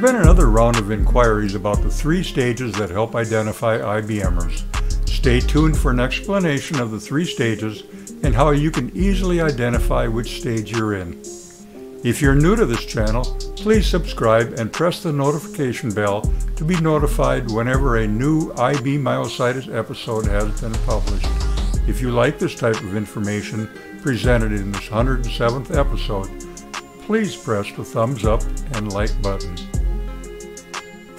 round of inquiries about the three stages that help identify IBMers. Stay tuned for an explanation of the three stages and how you can easily identify which stage you're in. If you're new to this channel, please subscribe and press the notification bell to be notified whenever a new IB myositis episode has been published. If you like this type of information presented in this 107th episode, please press the thumbs up and like button.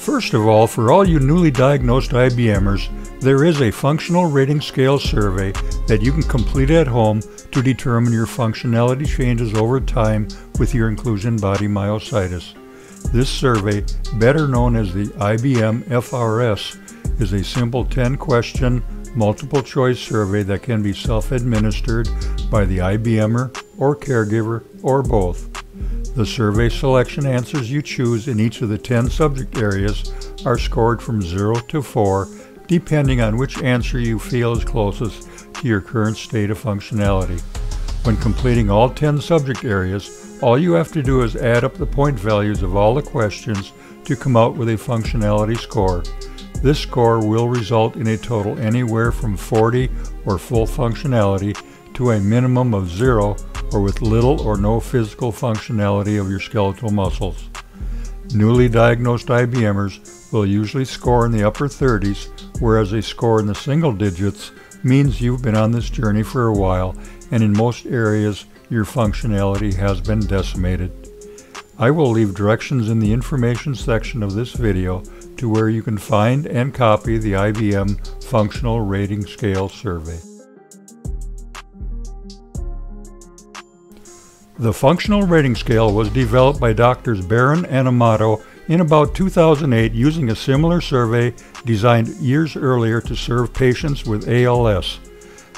First of all, for all you newly diagnosed IBMers, there is a functional rating scale survey that you can complete at home to determine your functionality changes over time with your inclusion body myositis. This survey, better known as the IBM FRS, is a simple 10 question multiple choice survey that can be self administered by the IBMer or caregiver or both. The survey selection answers you choose in each of the 10 subject areas are scored from 0 to 4 depending on which answer you feel is closest to your current state of functionality. When completing all 10 subject areas, all you have to do is add up the point values of all the questions to come out with a functionality score. This score will result in a total anywhere from 40 or full functionality to a minimum of 0 or with little or no physical functionality of your skeletal muscles. Newly diagnosed IBMers will usually score in the upper 30s, whereas a score in the single digits means you've been on this journey for a while and in most areas your functionality has been decimated. I will leave directions in the information section of this video to where you can find and copy the IBM Functional Rating Scale Survey. The Functional Rating Scale was developed by doctors Barohn and Amato in about 2008 using a similar survey designed years earlier to serve patients with ALS.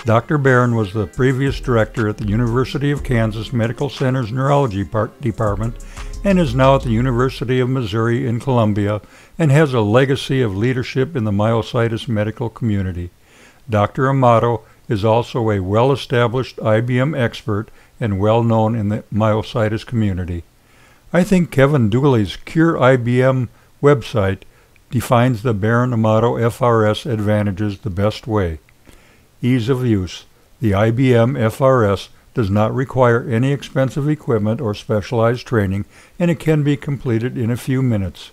Dr. Barohn was the previous director at the University of Kansas Medical Center's Neurology Department and is now at the University of Missouri in Columbia and has a legacy of leadership in the myositis medical community. Dr. Amato is also a well established IBM expert and well known in the myositis community. I think Kevin Dooley's Cure IBM website defines the Barohn Amato FRS advantages the best way. Ease of use. The IBM FRS does not require any expensive equipment or specialized training, and it can be completed in a few minutes.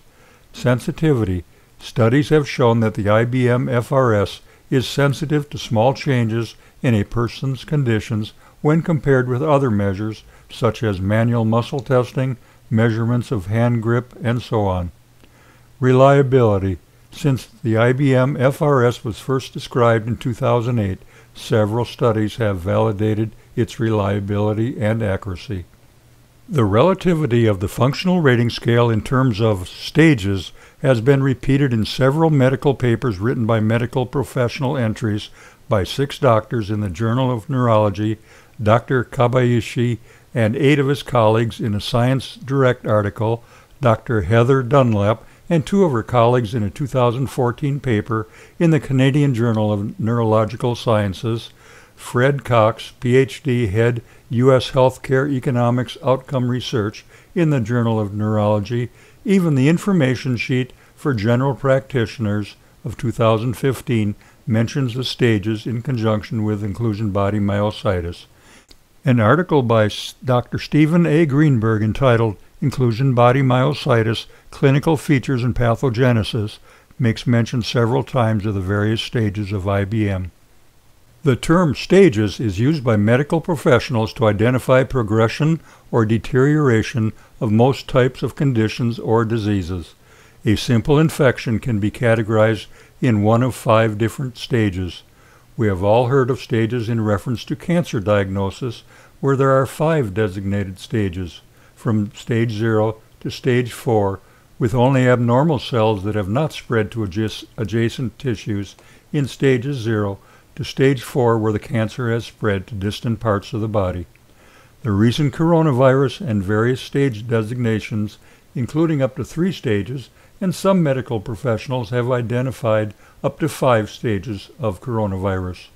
Sensitivity. Studies have shown that the IBM FRS is sensitive to small changes in a person's conditions when compared with other measures such as manual muscle testing, measurements of hand grip, and so on. Reliability. Since the IBM FRS was first described in 2008, several studies have validated its reliability and accuracy. The relativity of the functional rating scale in terms of stages has been repeated in several medical papers written by medical professional entries by six doctors in the Journal of Neurology, Dr. Kobayashi, and eight of his colleagues in a Science Direct article, Dr. Heather Dunlap, and two of her colleagues in a 2014 paper in the Canadian Journal of Neurological Sciences, Fred Cox, PhD, head U.S. Healthcare Economics Outcome Research in the Journal of Neurology, even the information sheet for general practitioners of 2015 mentions the stages in conjunction with inclusion body myositis. An article by Dr. Stephen A. Greenberg entitled Inclusion Body Myositis Clinical Features and Pathogenesis makes mention several times of the various stages of IBM. The term stages is used by medical professionals to identify progression or deterioration of most types of conditions or diseases. A simple infection can be categorized in one of five different stages. We have all heard of stages in reference to cancer diagnosis, where there are five designated stages, from stage 0 to stage 4, with only abnormal cells that have not spread to adjacent tissues in stages 0 to stage 4 where the cancer has spread to distant parts of the body. The recent coronavirus and various stage designations, including up to three stages, and some medical professionals have identified up to five stages of coronavirus.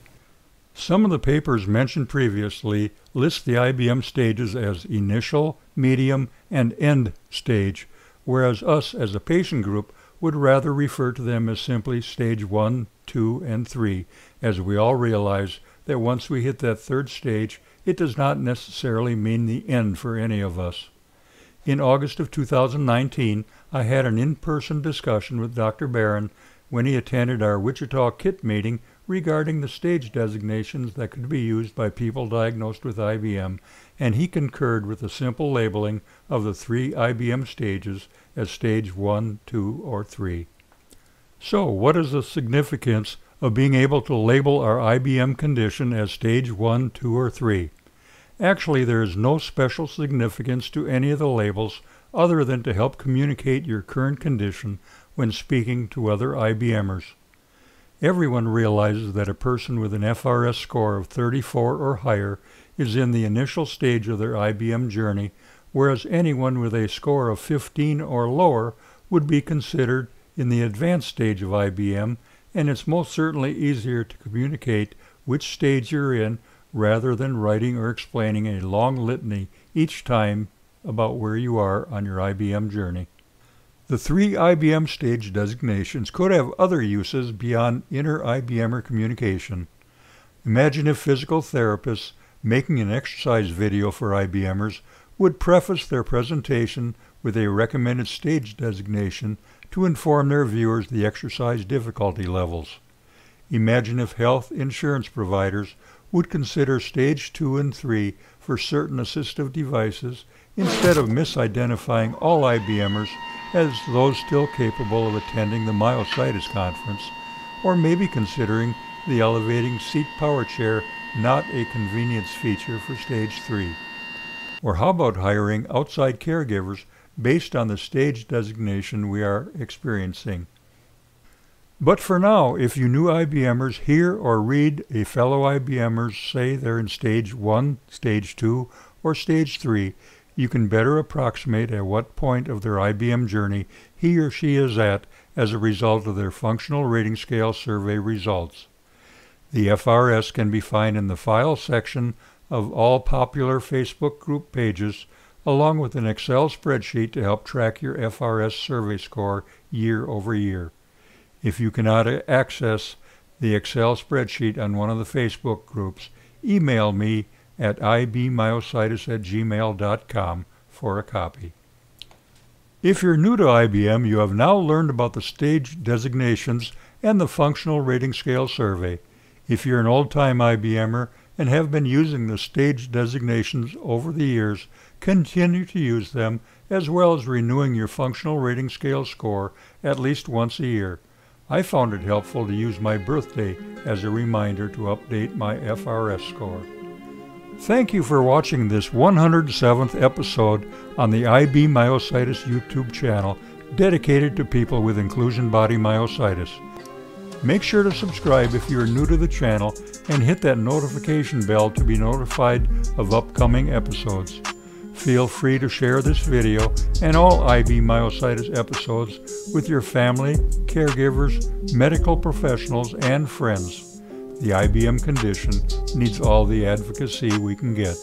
Some of the papers mentioned previously list the IBM stages as initial, medium, and end stage, whereas us as a patient group would rather refer to them as simply stage 1, 2, and 3, as we all realize that once we hit that third stage, it does not necessarily mean the end for any of us. In August of 2019, I had an in-person discussion with Dr. Barohn when he attended our Wichita KIT meeting regarding the stage designations that could be used by people diagnosed with IBM, and he concurred with the simple labeling of the three IBM stages as stage 1, 2, or 3. So, what is the significance of being able to label our IBM condition as stage 1, 2, or 3? Actually, there is no special significance to any of the labels other than to help communicate your current condition when speaking to other IBMers. Everyone realizes that a person with an FRS score of 34 or higher is in the initial stage of their IBM journey, whereas anyone with a score of 15 or lower would be considered in the advanced stage of IBM, and it's most certainly easier to communicate which stage you're in rather than writing or explaining a long litany each time about where you are on your IBM journey. The three IBM stage designations could have other uses beyond inner IBMer communication. Imagine if physical therapists making an exercise video for IBMers would preface their presentation with a recommended stage designation to inform their viewers the exercise difficulty levels. Imagine if health insurance providers would consider stage 2 and 3 for certain assistive devices instead of misidentifying all IBMers as those still capable of attending the myositis conference, or maybe considering the elevating seat power chair not a convenience feature for stage 3. Or how about hiring outside caregivers based on the stage designation we are experiencing? But for now, if you new IBMers hear or read a fellow IBMers say they're in stage 1, stage 2, or stage 3, you can better approximate at what point of their IBM journey he or she is at as a result of their functional rating scale survey results. The FRS can be found in the File section of all popular Facebook group pages, along with an Excel spreadsheet to help track your FRS survey score year over year. If you cannot access the Excel spreadsheet on one of the Facebook groups, email me at ibmyositis at gmail.com for a copy. If you're new to IBM, you have now learned about the stage designations and the functional rating scale survey. If you're an old-time IBMer and have been using the stage designations over the years, continue to use them as well as renewing your functional rating scale score at least once a year. I found it helpful to use my birthday as a reminder to update my FRS score. Thank you for watching this 107th episode on the IB Myositis YouTube channel dedicated to people with inclusion body myositis. Make sure to subscribe if you are new to the channel and hit that notification bell to be notified of upcoming episodes. Feel free to share this video and all IB myositis episodes with your family, caregivers, medical professionals, and friends. The IBM condition needs all the advocacy we can get.